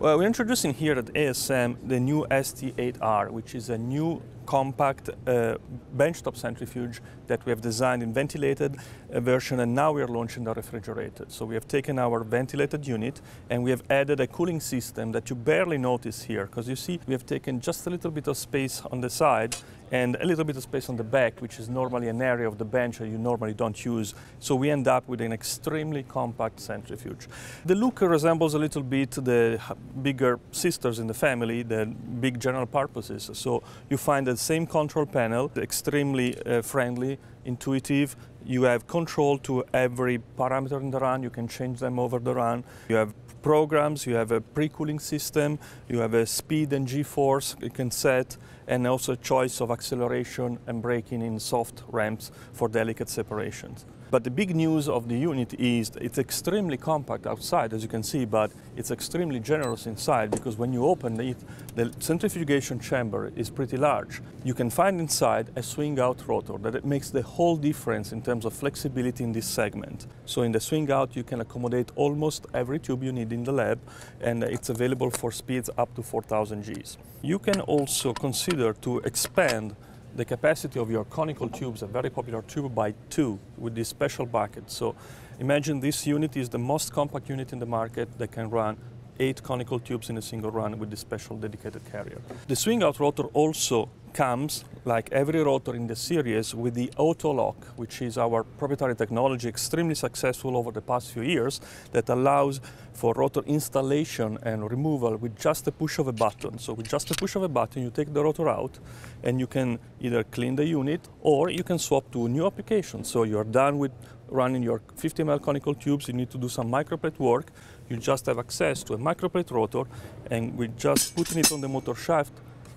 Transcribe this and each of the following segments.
Well, we're introducing here at ASM the new ST8R, which is a new compact uh, benchtop centrifuge that we have designed in ventilated uh, version and now we are launching the refrigerated. So we have taken our ventilated unit and we have added a cooling system that you barely notice here because you see we have taken just a little bit of space on the side and a little bit of space on the back, which is normally an area of the bench that you normally don't use. So we end up with an extremely compact centrifuge. The look resembles a little bit the bigger sisters in the family, the big general purposes. So you find the same control panel, extremely uh, friendly, intuitive. You have control to every parameter in the run. You can change them over the run. You have programs, you have a pre-cooling system, you have a speed and g-force you can set, and also choice of acceleration and braking in soft ramps for delicate separations. But the big news of the unit is it's extremely compact outside, as you can see, but it's extremely generous inside because when you open it, the centrifugation chamber is pretty large. You can find inside a swing out rotor that makes the whole difference in terms of flexibility in this segment. So in the swing out, you can accommodate almost every tube you need in the lab, and it's available for speeds up to 4,000 Gs. You can also consider to expand the capacity of your conical tubes, a very popular tube by two with this special bucket. So imagine this unit is the most compact unit in the market that can run eight conical tubes in a single run with this special dedicated carrier. The swing out rotor also comes, like every rotor in the series, with the auto lock, which is our proprietary technology, extremely successful over the past few years, that allows for rotor installation and removal with just a push of a button. So with just a push of a button, you take the rotor out and you can either clean the unit or you can swap to a new application. So you're done with running your 50 ml conical tubes, you need to do some microplate work, you just have access to a microplate rotor and with just putting it on the motor shaft,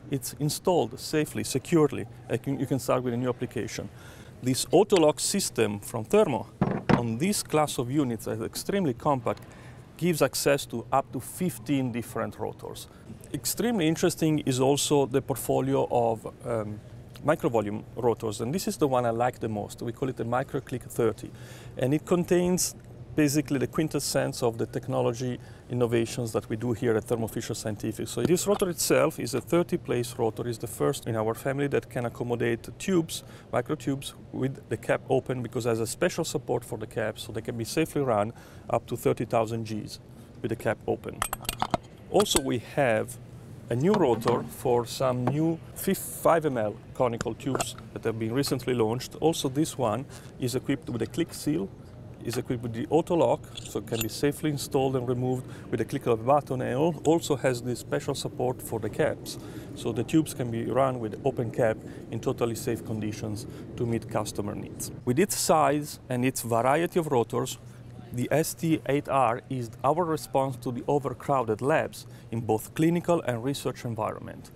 it's installed safely, securely, and you can start with a new application. This auto lock system from Thermo on this class of units is extremely compact, gives access to up to 15 different rotors. Extremely interesting is also the portfolio of um, microvolume rotors, and this is the one I like the most. We call it the MicroClick 30, and it contains basically the quintessence of the technology innovations that we do here at Thermo Fisher Scientific. So this rotor itself is a 30-place rotor. It's the first in our family that can accommodate tubes, microtubes, with the cap open because has a special support for the cap so they can be safely run up to 30,000 Gs with the cap open. Also we have a new rotor for some new 5 ml conical tubes that have been recently launched. Also this one is equipped with a click seal is equipped with the auto lock, so it can be safely installed and removed with a click of a button, and also has the special support for the caps. So the tubes can be run with open cap in totally safe conditions to meet customer needs. With its size and its variety of rotors, the ST8R is our response to the overcrowded labs in both clinical and research environment.